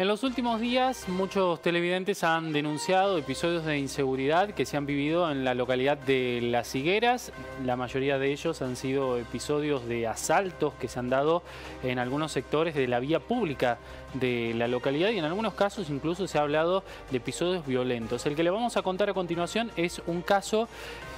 En los últimos días, muchos televidentes han denunciado episodios de inseguridad que se han vivido en la localidad de Las Higueras. La mayoría de ellos han sido episodios de asaltos que se han dado en algunos sectores de la vía pública de la localidad y en algunos casos incluso se ha hablado de episodios violentos. El que le vamos a contar a continuación es un caso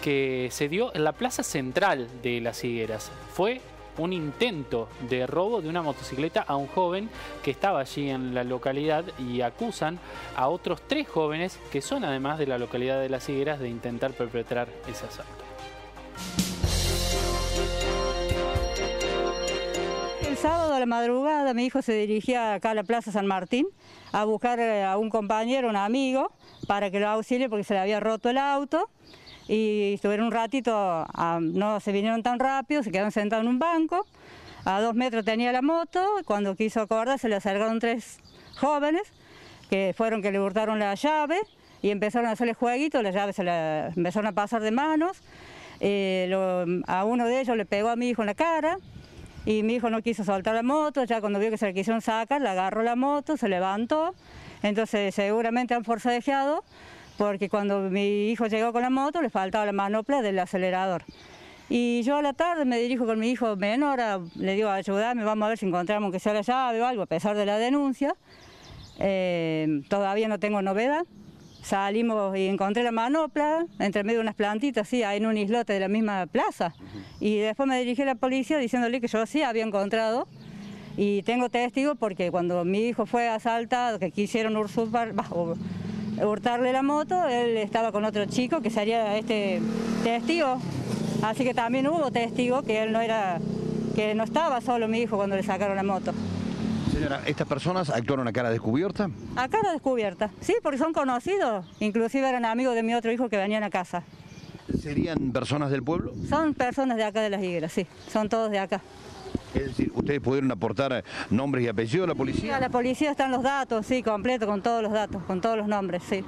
que se dio en la plaza central de Las Higueras. Fue un intento de robo de una motocicleta a un joven que estaba allí en la localidad y acusan a otros tres jóvenes que son además de la localidad de Las Higueras de intentar perpetrar ese asalto. El sábado a la madrugada mi hijo se dirigía acá a la Plaza San Martín a buscar eh, a un compañero, un amigo, para que lo auxilie porque se le había roto el auto y estuvieron un ratito, no se vinieron tan rápido, se quedaron sentados en un banco, a dos metros tenía la moto, cuando quiso acordar se le acercaron tres jóvenes que fueron que le hurtaron la llave y empezaron a hacerle jueguitos, la llave se le empezaron a pasar de manos, eh, a uno de ellos le pegó a mi hijo en la cara, y mi hijo no quiso soltar la moto, ya cuando vio que se le quisieron sacar, le agarró la moto, se levantó, entonces seguramente han forcejeado porque cuando mi hijo llegó con la moto le faltaba la manopla del acelerador. Y yo a la tarde me dirijo con mi hijo menor, le digo, ayúdame, vamos a ver si encontramos que sea la llave o algo, a pesar de la denuncia. Eh, todavía no tengo novedad. Salimos y encontré la manopla entre medio de unas plantitas, sí, ahí en un islote de la misma plaza. Y después me dirigí a la policía diciéndole que yo sí había encontrado y tengo testigo porque cuando mi hijo fue asaltado, que quisieron usurpar, hurtarle la moto, él estaba con otro chico que sería este testigo. Así que también hubo testigo que él no era, que no estaba solo mi hijo cuando le sacaron la moto. Señora, ¿estas personas actuaron a cara descubierta? A cara descubierta, sí, porque son conocidos. Inclusive eran amigos de mi otro hijo que venían a casa. ¿Serían personas del pueblo? Son personas de acá de las higueras, sí. Son todos de acá. Es decir, ¿ustedes pudieron aportar eh, nombres y apellidos a la policía? Sí, a la policía están los datos, sí, completo, con todos los datos, con todos los nombres, sí.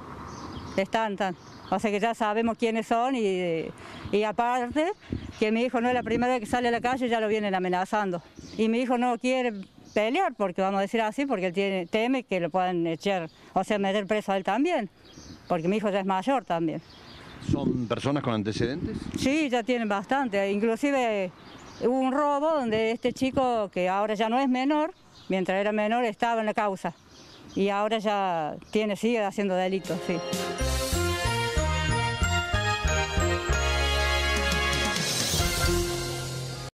Están, están. O sea que ya sabemos quiénes son y, y aparte que mi hijo no es la primera vez que sale a la calle, ya lo vienen amenazando. Y mi hijo no quiere pelear, porque vamos a decir así, porque él tiene, teme que lo puedan echar, o sea, meter preso a él también, porque mi hijo ya es mayor también. ¿Son personas con antecedentes? Sí, ya tienen bastante, inclusive Hubo un robo donde este chico, que ahora ya no es menor, mientras era menor estaba en la causa y ahora ya tiene, sigue haciendo delitos, sí.